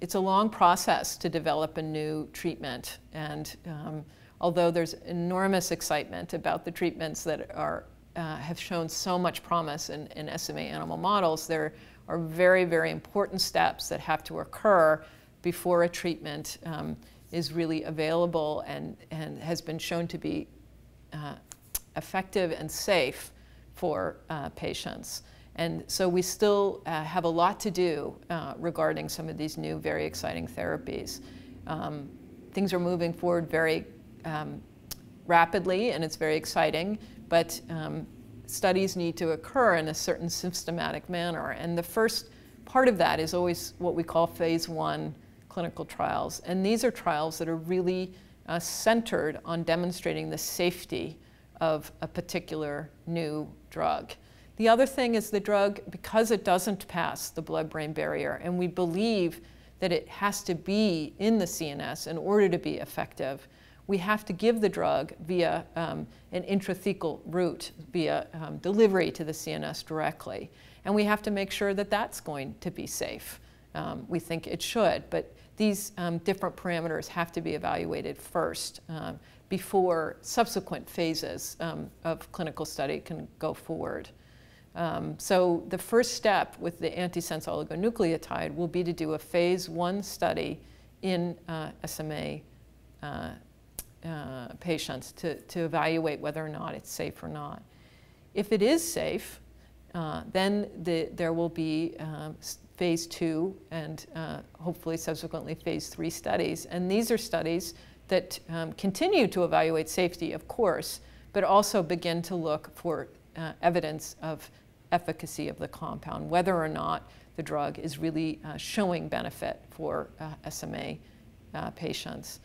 it's a long process to develop a new treatment. And um, although there's enormous excitement about the treatments that are, uh, have shown so much promise in, in SMA animal models, there are very, very important steps that have to occur before a treatment um, is really available and, and has been shown to be uh, effective and safe for uh, patients. And so we still uh, have a lot to do uh, regarding some of these new, very exciting therapies. Um, things are moving forward very um, rapidly, and it's very exciting, but um, studies need to occur in a certain systematic manner. And the first part of that is always what we call phase one clinical trials. And these are trials that are really uh, centered on demonstrating the safety of a particular new drug. The other thing is the drug, because it doesn't pass the blood-brain barrier, and we believe that it has to be in the CNS in order to be effective, we have to give the drug via um, an intrathecal route, via um, delivery to the CNS directly. And we have to make sure that that's going to be safe. Um, we think it should, but these um, different parameters have to be evaluated first um, before subsequent phases um, of clinical study can go forward. Um, so the first step with the antisense oligonucleotide will be to do a phase one study in uh, SMA uh, uh, patients to, to evaluate whether or not it's safe or not. If it is safe, uh, then the, there will be um, phase two and uh, hopefully subsequently phase three studies. And these are studies that um, continue to evaluate safety, of course, but also begin to look for uh, evidence of efficacy of the compound, whether or not the drug is really uh, showing benefit for uh, SMA uh, patients.